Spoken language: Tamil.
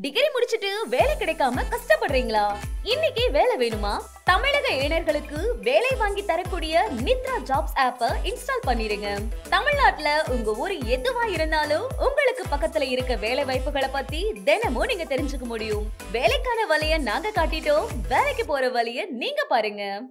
டிகிரி முடிச்சிட்டு வேலை கிடைக்காம கஷ்டப்படுறீங்களா? இன்னைக்கு வேலை வேணுமா? தமிழக இளைஞர்களுக்கு வேலை வாங்கி தரக்கூடிய நித்ரா ஜாப்ஸ் ஆப்ப இன்ஸ்டால் பண்ணிடுங்க தமிழ்நாட்டுல உங்க ஊர் எதுவா இருந்தாலும் உங்களுக்கு பக்கத்துல இருக்க வேலை வாய்ப்புகளை பத்தி தினமும் நீங்க தெரிஞ்சுக்க முடியும். வேலைக்கான வழிய நாங்க காட்டிட்டோம். வேலைக்கு போற வழிய நீங்க பாருங்க.